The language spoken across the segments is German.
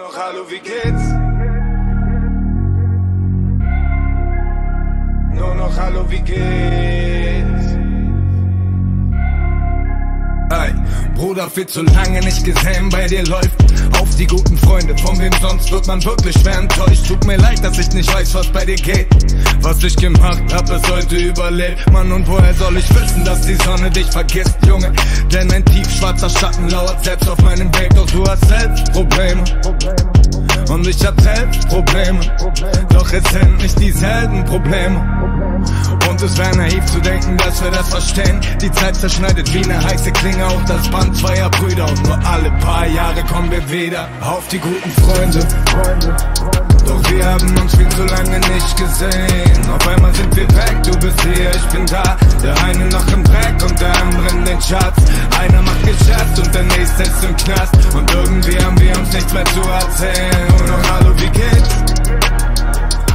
noch Hallo, wie geht's? Nur noch Hallo, Bruder, viel zu lange nicht gesehen, bei dir läuft auf die guten Freunde, von wem sonst wird man wirklich schwer enttäuscht. Tut mir leid, dass ich nicht weiß, was bei dir geht. Was ich gemacht hab, ist heute überlebt. Mann, und woher soll ich wissen, dass die Sonne dich vergisst, Junge? Denn ein tiefschwarzer Schatten lauert selbst auf meinem Weg, doch du hast selbst Probleme. Und ich hab selbst Probleme, doch es sind nicht dieselben Probleme. Und es wäre naiv zu denken, dass wir das verstehen. Die Zeit zerschneidet wie eine heiße Klinge auf das Band zweier Brüder. Und nur alle paar Jahre kommen wir wieder auf die guten Freunde. Doch wir haben uns viel zu lange nicht gesehen. Auf einmal sind wir weg, du bist hier, ich bin da. Der eine noch im Dreck und der andere in den Charts. Einer macht Geschäft und der nächste ist im Knast. Und irgendwie haben wir uns nichts mehr zu erzählen. Nur noch Hallo, wie geht's?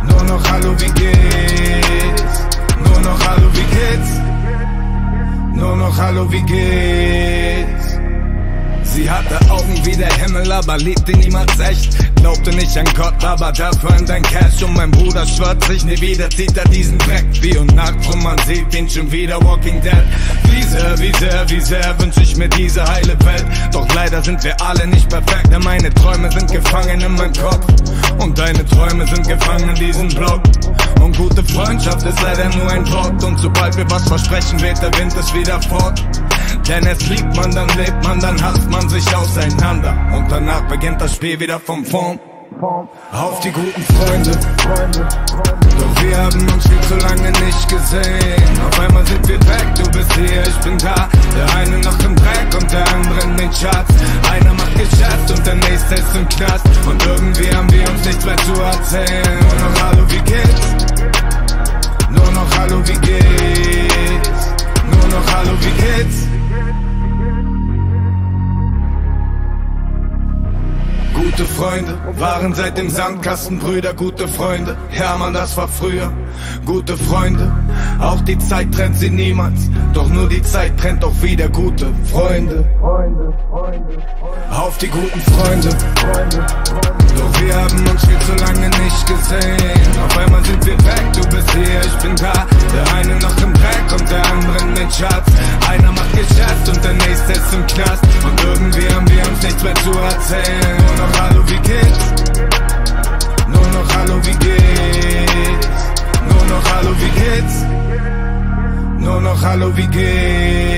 Nur noch Hallo, wie geht's? Nur noch Hallo, wie geht's? Nur noch Hallo, wie geht's? Sie hatte Augen wie der Himmel, aber liebte niemals echt. Glaubte nicht an Gott, aber dafür an dein Cash. Und mein Bruder schwört sich nie wieder, zieht er diesen Dreck. Wie und Nacht und man sieht ihn schon wieder Walking Dead. Wie sehr, wie sehr, wie sehr wünsch ich mir diese heile Welt. Doch leider sind wir alle nicht perfekt, denn meine Träume sind gefangen in meinem Kopf. Und deine Träume sind gefangen in diesem Block. Und gute Freundschaft ist leider nur ein Wort. Und sobald wir was versprechen, weht der Wind es wieder fort. Denn es liebt man, dann lebt man, dann hasst man sich auseinander. Und danach beginnt das Spiel wieder vom Form. Auf die guten Freunde. Doch wir haben uns viel zu lange nicht gesehen. Auf einmal sind wir weg, du bist hier, ich bin da. Der eine noch im Dreck und der andere in den Charts. Einer macht Geschäft und der nächste ist im Knast. Und irgendwie haben wir uns nichts mehr zu erzählen. Nur noch Hallo, wie geht's? Nur noch Hallo, wie geht's? Gute Freunde waren seit dem Sandkasten Brüder, gute Freunde. Man, das war früher. Gute Freunde, auch die Zeit trennt sie niemals. Doch nur die Zeit trennt auch wieder gute Freunde. Auf die guten Freunde. Doch wir haben uns viel zu lange nicht gesehen. Auf einmal sind wir weg, du bist hier, ich bin da. Der eine noch im Dreck und der andere in den Charts. Einer macht Geschäft und der nächste ist im Knast. Und irgendwie haben wir uns nichts mehr zu erzählen. Halloween game.